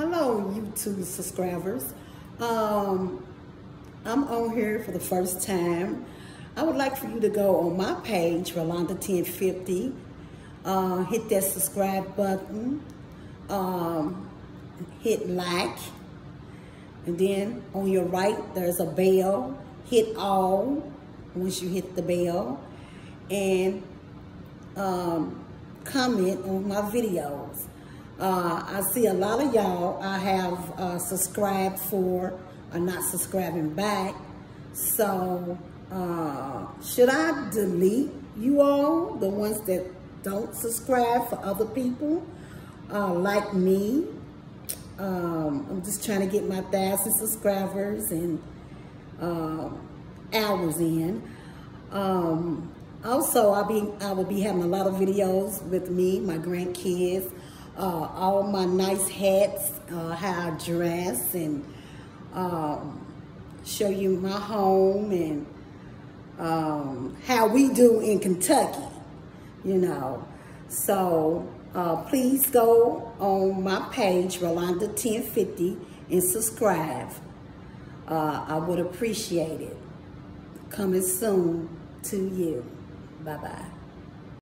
Hello, YouTube subscribers. Um, I'm on here for the first time. I would like for you to go on my page, Rolonda1050. Uh, hit that subscribe button. Um, hit like. And then on your right, there's a bell. Hit all once you hit the bell. And um, comment on my videos. Uh, I see a lot of y'all I have uh, subscribed for are not subscribing back. So uh, should I delete you all, the ones that don't subscribe for other people uh, like me? Um, I'm just trying to get my thousand subscribers and uh, hours in. Um, also, I'll be, I will be having a lot of videos with me, my grandkids, uh, all my nice hats, uh, how I dress, and um, show you my home and um, how we do in Kentucky, you know. So uh, please go on my page, Rolonda1050, and subscribe. Uh, I would appreciate it. Coming soon to you. Bye-bye.